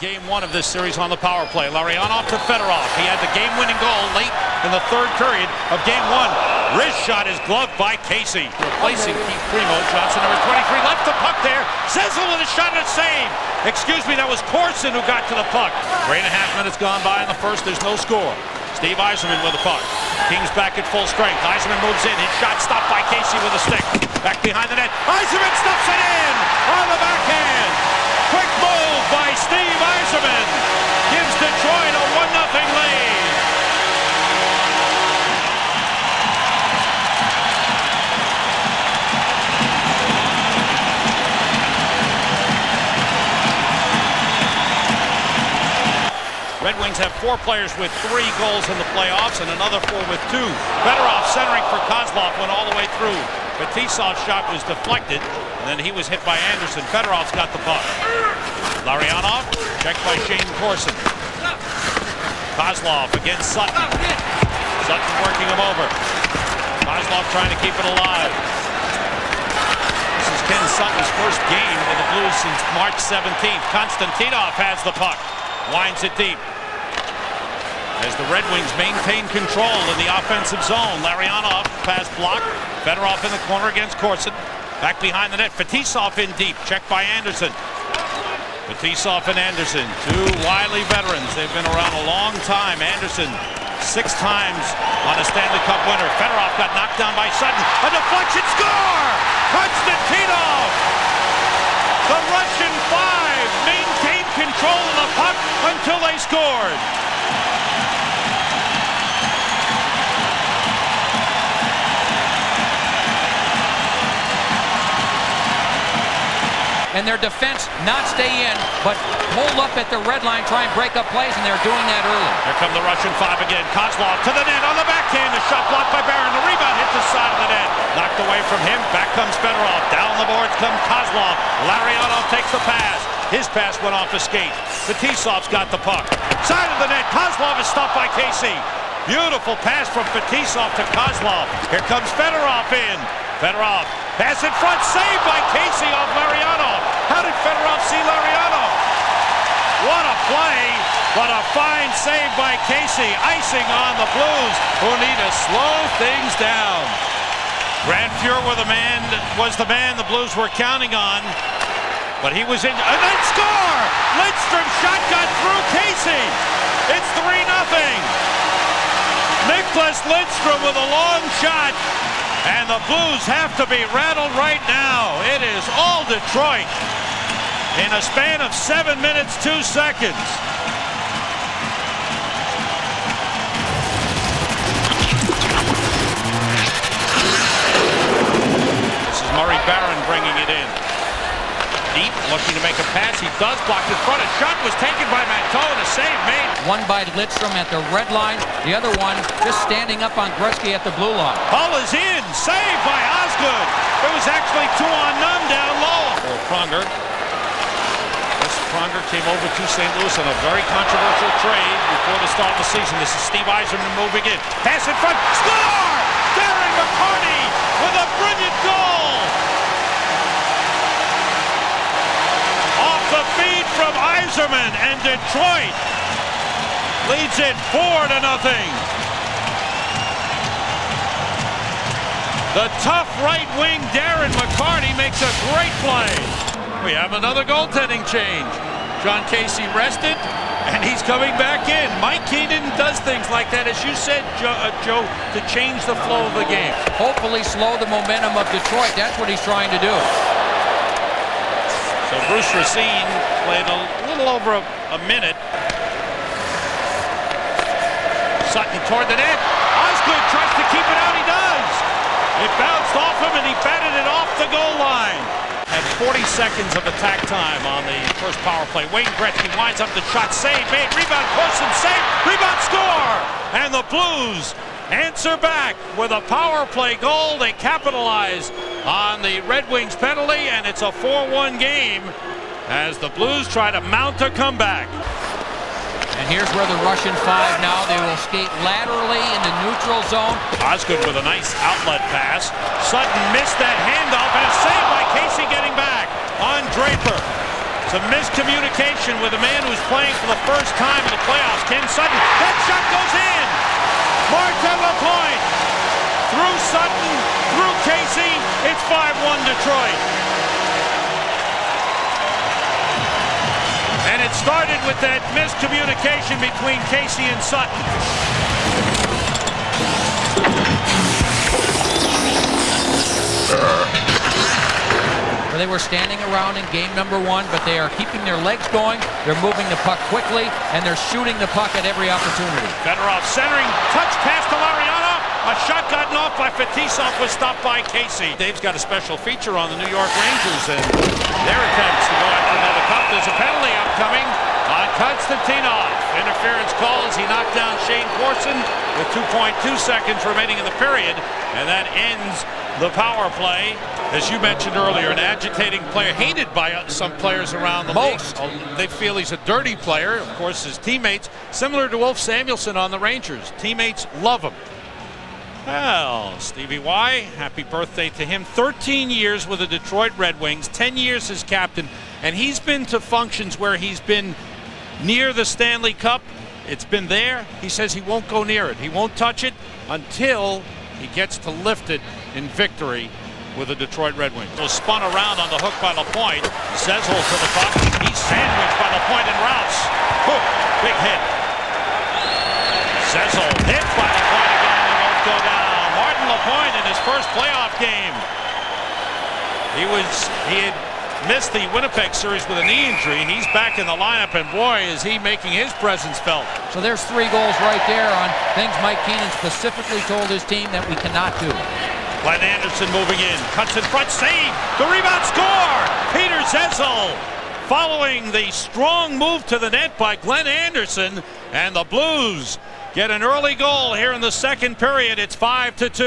game one of this series on the power play. Larionov to Fedorov. He had the game-winning goal late in the third period of game one. Wrist shot is gloved by Casey. Replacing Keith Primeau. Johnson, number 23, left the puck there. Zezel with a shot and a save. Excuse me, that was Corson who got to the puck. Three and a half minutes gone by in the first. There's no score. Steve Yzerman with the puck. Kings back at full strength. Yzerman moves in. His shot stopped by Casey with a stick. Four players with three goals in the playoffs and another four with two. Fedorov centering for Kozlov went all the way through. But Fetisov's shot was deflected, and then he was hit by Anderson. Fedorov's got the puck. Larionov, checked by Shane Corson. Kozlov against Sutton. Sutton working him over. Kozlov trying to keep it alive. This is Ken Sutton's first game with the Blues since March 17th. Konstantinov has the puck. Winds it deep. As the Red Wings maintain control in the offensive zone. Larionov pass block. Fedorov in the corner against Corson. Back behind the net. Fetisov in deep. Checked by Anderson. Fetisov and Anderson, two wily veterans. They've been around a long time. Anderson, six times on a Stanley Cup winner. Fedorov got knocked down by Sutton. A deflection score! Konstantinov! The Russian five maintained control of the puck until they scored. 何? And their defense not stay in, but hold up at the red line, try and break up plays, and they're doing that early. Here come the Russian five again. Kozlov to the net on the backhand. The shot blocked by Barron. The rebound hits the side of the net. Knocked away from him. Back comes Fedorov. Down the boards comes Kozlov. Larionov takes the pass. His pass went off the skate. Fetisov's got the puck. Side of the net. Kozlov is stopped by Casey. Beautiful pass from Fetisov to Kozlov. Here comes Fedorov in. Fedorov pass in front. Saved by Casey off Larionov. How did Fedorov see Larionov? What a play, but a fine save by Casey. Icing on the Blues, who need to slow things down. Grant Fuhr was the man, was the man the Blues were counting on. But he was in, and then score! Lidstrom shot got through Casey. It's 3 nothing. Nicklas Lidstrom with a long shot. And the Blues have to be rattled right now. It is all Detroit in a span of seven minutes, two seconds. Deep, looking to make a pass. He does block in front. A shot was taken by Matteau and a save made. One by Lidstrom at the red line. The other one just standing up on Gretzky at the blue line. Hull is in. Saved by Osgood. It was actually two on none down low. For Pronger. This Pronger came over to St. Louis on a very controversial trade before the start of the season. This is Steve Yzerman moving in. Pass in front. Score! Darren McCarty with a brilliant goal. Off the from Yzerman and Detroit leads it four to nothing. The tough right wing Darren McCarty makes a great play. We have another goaltending change. John Casey rested, and he's coming back in. Mike Keenan does things like that, as you said, Joe, uh, Joe, to change the flow of the game. Hopefully slow the momentum of Detroit. That's what he's trying to do. Bruce Racine played a little over a, a minute. Sutton toward the net. Osgood tries to keep it out. He does. It bounced off him and he batted it off the goal line. Had 40 seconds of attack time on the first power play. Wayne Gretzky winds up the shot. Save made. Rebound. Corson save. Rebound score. And the Blues answer back with a power play goal. They capitalize on the Red Wings penalty, and it's a 4-1 game as the Blues try to mount a comeback. And here's where the Russian five now, they will skate laterally in the neutral zone. Osgood with a nice outlet pass. Sutton missed that handoff, and it's saved by Casey getting back on Draper. Some miscommunication with a man who's playing for the first time in the playoffs, Ken Sutton. That shot goes in. Martin LaPointe through Sutton, through Casey. It's 5-1 Detroit. And it started with that miscommunication between Casey and Sutton. They were standing around in game number one, but they are keeping their legs going. They're moving the puck quickly, and they're shooting the puck at every opportunity. Fedorov centering, touch pass to. A shot gotten off by Fetisov was stopped by Casey. Dave's got a special feature on the New York Rangers and their attempts to go after another cup. There's a penalty upcoming on Konstantinov. Interference call as he knocked down Shane Corson with 2.2 seconds remaining in the period. And that ends the power play. As you mentioned earlier, an agitating player, hated by uh, some players around the Most. league. They feel he's a dirty player. Of course, his teammates, similar to Ulf Samuelsson on the Rangers, teammates love him. Well, Stevie Y, happy birthday to him. 13 years with the Detroit Red Wings, 10 years as captain, and he's been to functions where he's been near the Stanley Cup. It's been there. He says he won't go near it. He won't touch it until he gets to lift it in victory with the Detroit Red Wings. Was spun around on the hook by Lapointe. Zezel to the puck. He's sandwiched by Lapointe and Rouse. Hook, big hit. Zezel hit by Lapointe again. They both go down. Lapointe in his first playoff game. He was he had missed the Winnipeg series with a knee injury. And he's back in the lineup, and boy, is he making his presence felt. So there's three goals right there on things Mike Keenan specifically told his team that we cannot do. Glenn Anderson moving in, cuts in front, save, the rebound score! Peter Zezel following the strong move to the net by Glenn Anderson, and the Blues get an early goal here in the second period. It's 5 to 2.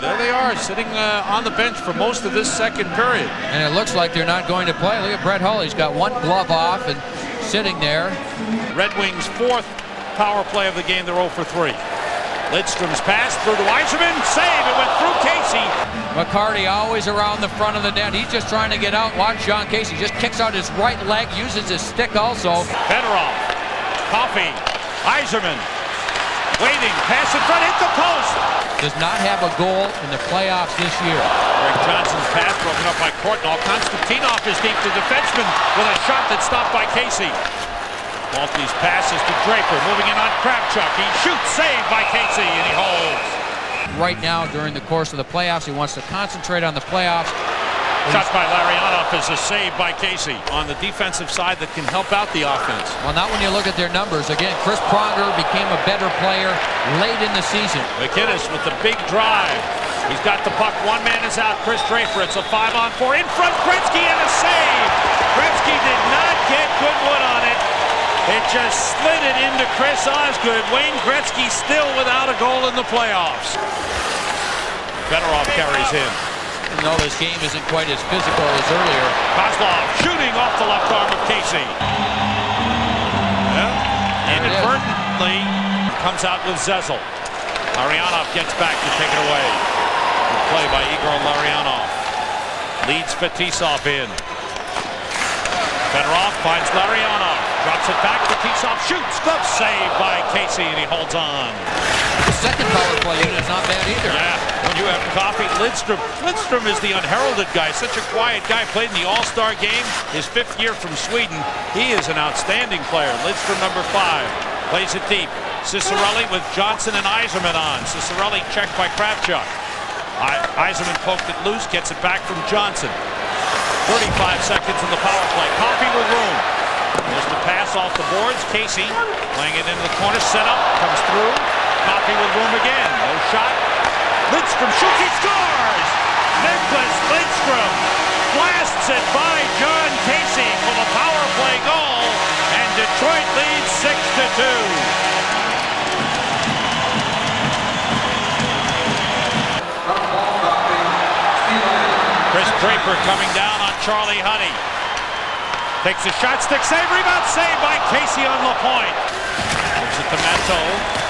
There they are, sitting uh, on the bench for most of this second period. And it looks like they're not going to play. Look at Brett Hull. He's got one glove off and sitting there. Red Wings' fourth power play of the game. They're 0 for 3. Lidstrom's pass through to Yzerman. Save. It went through Casey. McCarty always around the front of the net. He's just trying to get out. Watch John Casey. Just kicks out his right leg, uses his stick also. Fedorov. Coffey. Yzerman. Waiting. Pass in front. Hit the post. Does not have a goal in the playoffs this year. Greg Johnson's pass broken up by Courtnall. Konstantinov is deep to defenseman with a shot that's stopped by Casey. Maltby's passes to Draper, moving in on Kravchuk. He shoots, saved by Casey, and he holds. Right now, during the course of the playoffs, he wants to concentrate on the playoffs. Shot by Larionov is a save by Casey on the defensive side that can help out the offense. Well, not when you look at their numbers. Again, Chris Pronger became a better player late in the season. MacInnis with the big drive. He's got the puck. One man is out. Chris Draper. It's a five on four. In front, Gretzky and a save. Gretzky did not get good wood on it. It just slid it into Chris Osgood. Wayne Gretzky still without a goal in the playoffs. Fedorov carries him. You know, this game isn't quite as physical as earlier. Kozlov shooting off the left arm of Casey. Well, inadvertently comes out with Zezel. Larionov gets back to take it away. Good play by Igor Larionov. Leads Fetisov in. Fedorov finds Larionov. Drops it back. Fetisov shoots. Glove save by Casey, and he holds on. The second power play unit is not bad either. Yeah, you have Coffey, Lidstrom. Lidstrom is the unheralded guy, such a quiet guy. Played in the All-Star game, his fifth year from Sweden. He is an outstanding player. Lidstrom, number five, plays it deep. Ciccarelli with Johnson and Yzerman on. Ciccarelli checked by Kravchuk. Yzerman poked it loose, gets it back from Johnson. 35 seconds in the power play. Coffey with room. There's the pass off the boards. Casey playing it into the corner. Set up. Comes through. Coffey with room again. No shot. Lidstrom shoots. He scores! Nicklas Lidstrom blasts it by John Casey for the power play goal. And Detroit leads 6 to 2. Chris Draper coming down on Charlie Huddy. Takes a shot, stick save, rebound save by Casey on LaPointe. Gives it to Matteau.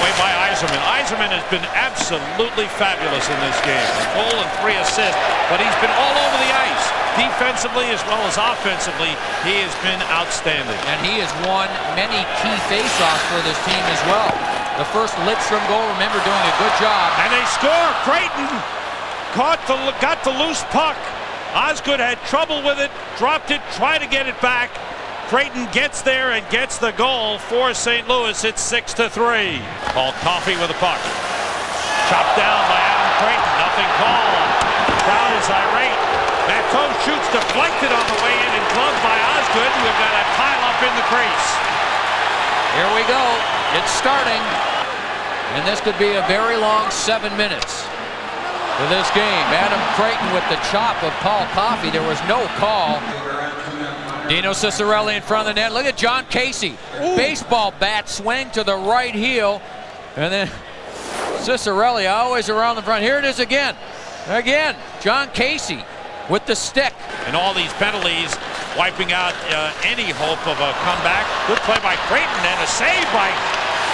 Away by Yzerman. Yzerman has been absolutely fabulous in this game. A goal and three assists, but he's been all over the ice. defensively as well as offensively, he has been outstanding. And he has won many key faceoffs for this team as well. The first Lidstrom goal, remember, doing a good job. And they score. Creighton caught the got the loose puck. Osgood had trouble with it, dropped it, tried to get it back. Creighton gets there and gets the goal for St. Louis. It's 6 to 3. Paul Coffey with the puck. Chopped down by Adam Creighton. Nothing called. Crowd is irate. Matteau shoots deflected on the way in and gloved by Osgood. We've got a pile up in the crease. Here we go. It's starting. And this could be a very long seven minutes for this game. Adam Creighton with the chop of Paul Coffey. There was no call. Dino Ciccarelli in front of the net. Look at John Casey. Ooh. Baseball bat swing to the right heel. And then Ciccarelli always around the front. Here it is again. Again, John Casey with the stick. And all these penalties wiping out uh, any hope of a comeback. Good play by Creighton and a save by,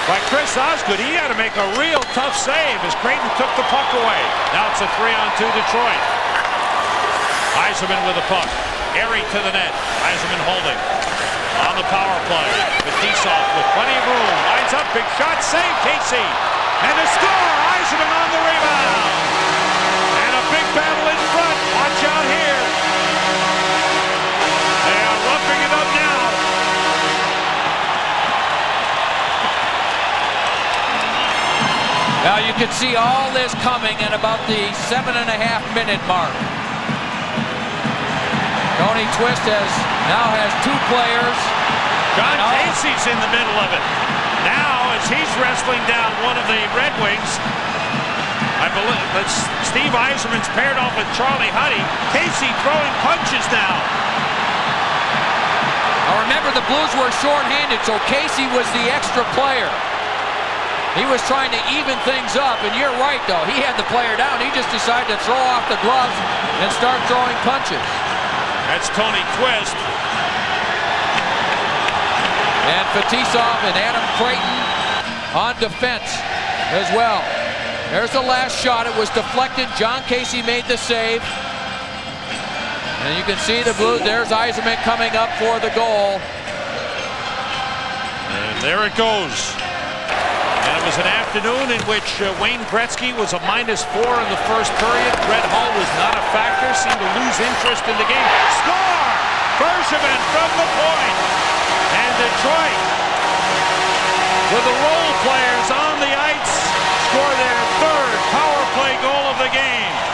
by Chris Osgood. He had to make a real tough save as Creighton took the puck away. Now it's a three-on-two Detroit. Yzerman with the puck. Errey to the net. Yzerman holding. On the power play. Fetisov with plenty of room. Lines up. Big shot. Save. Casey. And the score. Yzerman on the rebound. And a big battle in front. Watch out here. They are roughing it up now. Now you can see all this coming at about the seven and a half minute mark. Tony Twist has now has two players. John oh. Casey's in the middle of it. Now, as he's wrestling down one of the Red Wings, I believe that Steve Yzerman's paired off with Charlie Huddy. Casey throwing punches now. Now remember, the Blues were shorthanded, so Casey was the extra player. He was trying to even things up, and you're right, though. He had the player down. He just decided to throw off the gloves and start throwing punches. That's Tony Twist. And Fetisov and Adam Creighton on defense as well. There's the last shot. It was deflected. John Casey made the save. And you can see the blue. There's Yzerman coming up for the goal. And there it goes. Was an afternoon in which uh, Wayne Gretzky was a minus four in the first period. Brett Hull was not a factor, seemed to lose interest in the game. Score! Bergevin from the point. And Detroit, with the role players on the ice, score their third power play goal of the game.